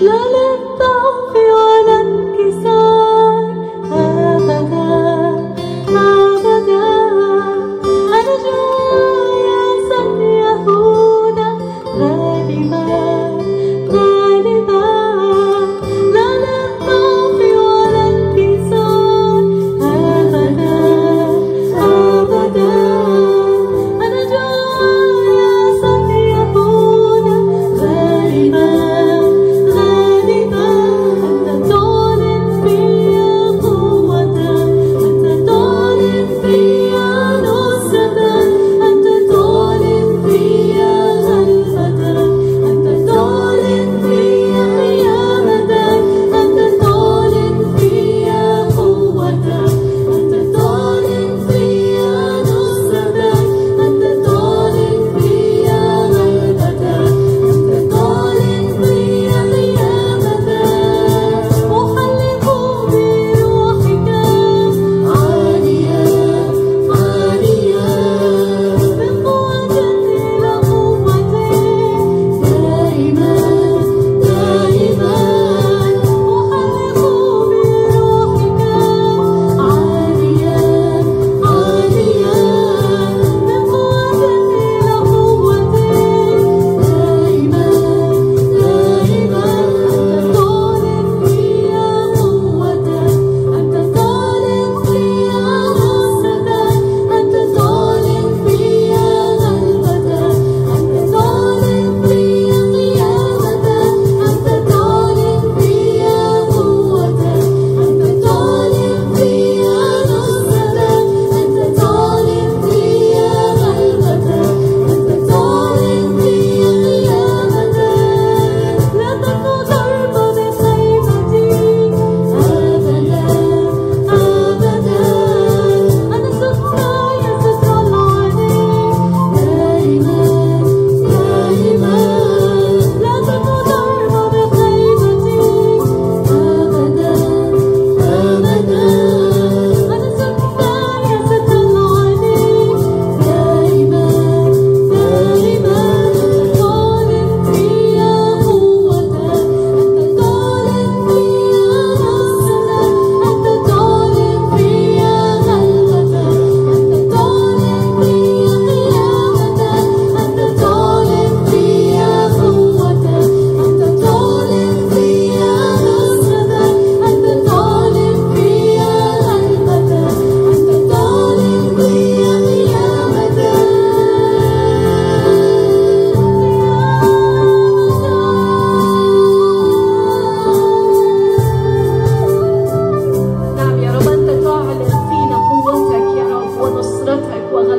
No.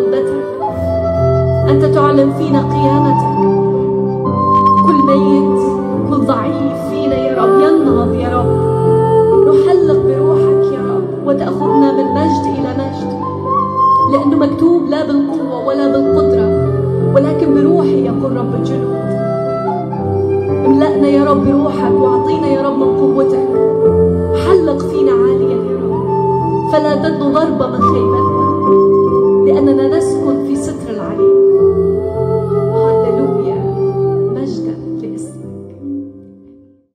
محبتك. أنت تعلم فينا قيامتك. كل ميت كل ضعيف فينا يا رب. ينهض يا رب. نحلق بروحك يا رب وتأخذنا من مجد إلى مجد. لأنه مكتوب لا بالقوة ولا بالقدرة ولكن بروحي يقول رب الجنود. املأنا يا رب روحك واعطينا يا رب من قوتك. حلق فينا عاليا يا رب. فلا تد ضربة من خيبتنا